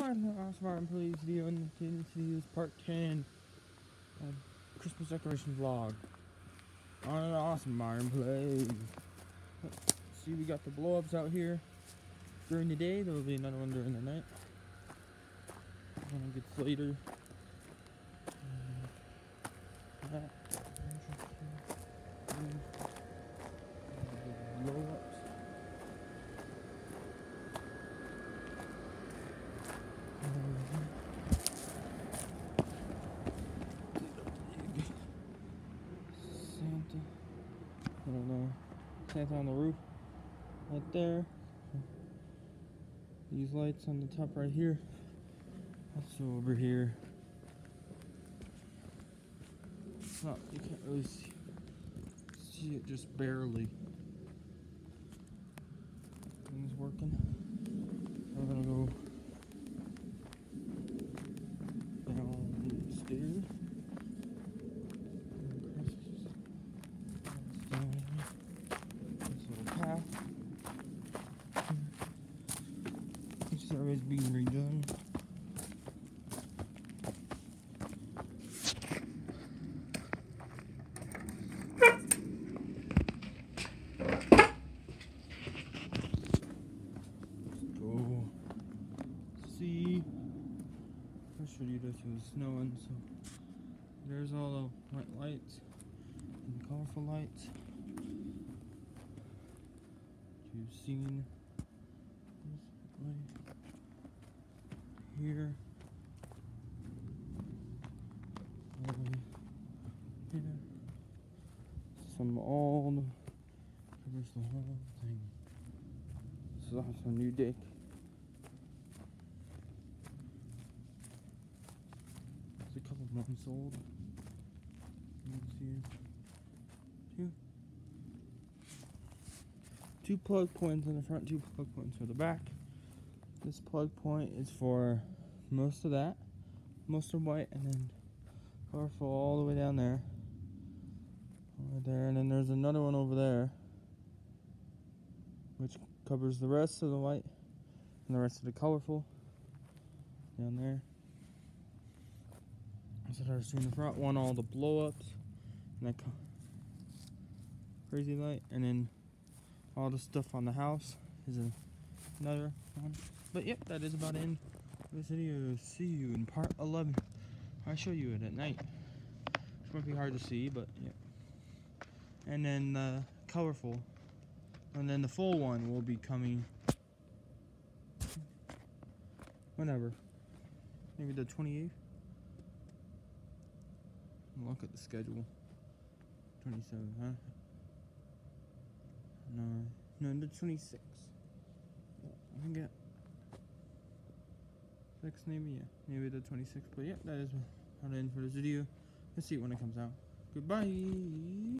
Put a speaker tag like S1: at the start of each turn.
S1: What awesome Iron Plays video this video is part 10 of Christmas decoration vlog on an awesome Iron Plays. See we got the blow ups out here during the day, there will be another one during the night. It gets later. Um, that. Blow ups. Santa. I don't know. Santa on the roof. Right there. These lights on the top right here. Also over here. Not, you can't really see, see it just barely. Things working. Survey's being redone. Go see. First video this was snowing, so there's all the white lights and colorful lights. You've seen this right here. Here. Some old covers the whole thing. This is also a new deck. It's a couple months old. You can see two two plug points in the front, two plug points for the back. This plug point is for most of that, most of white, and then colorful all the way down there. Over there, and then there's another one over there, which covers the rest of the white and the rest of the colorful down there. So two in the front, one all the blow ups, and that crazy light, and then all the stuff on the house is another one. But yep, that is about it in this video. See you in part 11. I show you it at night. Which might be hard to see, but yep. And then the colorful. And then the full one will be coming whenever. Maybe the 28th. Look at the schedule. 27, huh? No, no, the 26. I think Six, maybe, yeah. Maybe the 26th. But yeah, that is about it for this video. Let's see it when it comes out. Goodbye.